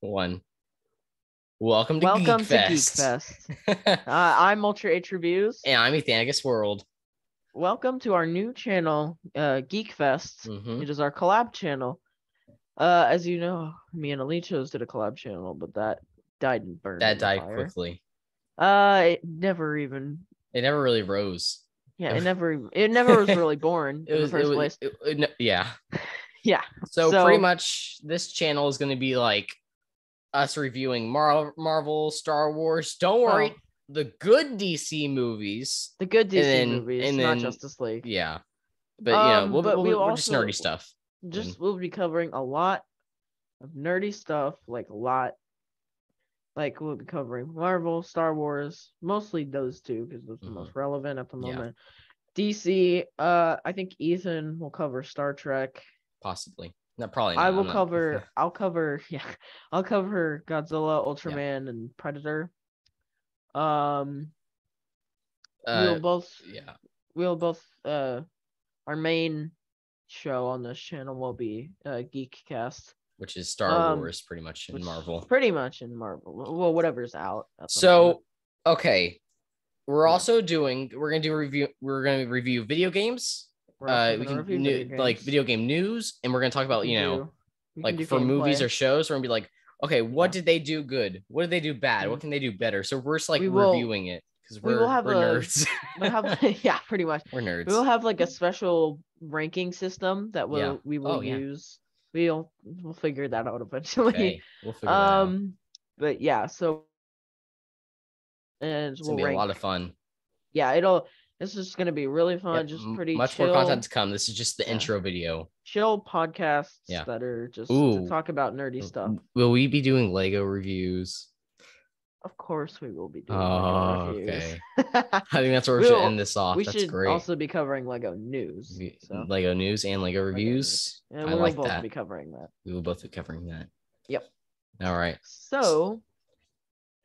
one. Welcome to Welcome Geek to Geek Fest. Fest. Uh, I'm Ultra H Reviews. and I'm Ethanagus World. Welcome to our new channel, uh, Geek Fest. Mhm. It is our collab channel. Uh, as you know, me and Alichos did a collab channel, but that died and burned. That died fire. quickly. Uh, it never even. It never really rose. Yeah, it never. It never was really born It in was, the it first was- place. it- it- no- yeah. Yeah. So, So- pretty much this channel is going to be like us reviewing Mar- Marvel, Star Wars. Don't worry, Oh. the good DC movies. The good DC then- movies, and not then- Justice League. Yeah. But you know, Um, we'll, but we'll, we'll we're just nerdy stuff. just we'll be covering a lot of nerdy stuff, like a lot. Like we'll be covering Marvel, Star Wars, mostly those two because those are the most relevant at the Mm-hmm. Yeah. moment. DC, uh, I think Ethan will cover Star Trek. Possibly. Not probably. I will I'm not- cover. I'll cover. Yeah, I'll cover Godzilla, Ultraman, and Predator. Um, we'll Uh, both. yeah. We'll both. Uh, our main show on this channel will be uh, Geekcast. Which is Star um, Wars, pretty much in Marvel. Pretty much in Marvel. Well, whatever's out. So, moment. okay, we're Yeah. also doing. We're gonna do a review. We're gonna review video games. Uh, we can review new, video like video game news, and we're gonna talk about We you know like for movies gameplay. or shows. We're gonna be like, okay, what Yeah. did they do good? What did they do bad? What Mhm. can they do better? So we're just like We will- reviewing it because we we're, will have we're a- nerds. We'll have, yeah, pretty much. we're nerds. We will have like a special ranking system that will Yeah. we will Oh, yeah. use. We'll we'll figure that out eventually. okay, we'll figure that out. um, but yeah, so and It's we'll gonna be rank. a lot of fun. Yeah, it'll. This is gonna be really fun. Yep, just pretty much chill, more content to come. This is just the Yeah. intro video. chill podcasts Yeah. that are just to talk about nerdy stuff. Will we be doing Lego reviews? Of course, we will be doing. Oh, Lego reviews. okay. I think that's where we should end this off. we That's should great. also be covering Lego news. So Lego news and Lego reviews. and I we'll like both that. be covering that. We will both be covering that. Yep. All right. So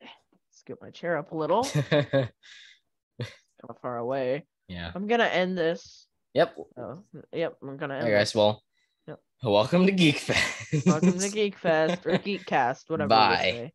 let's my chair up a little. kind of far away. yeah. I'm gonna end this. Yep. Oh, yep, I'm gonna All end right, guys. this. Well, Yep. welcome to Geek Fest. Welcome to Geek Fest or Geekcast, whatever. you Bye. say.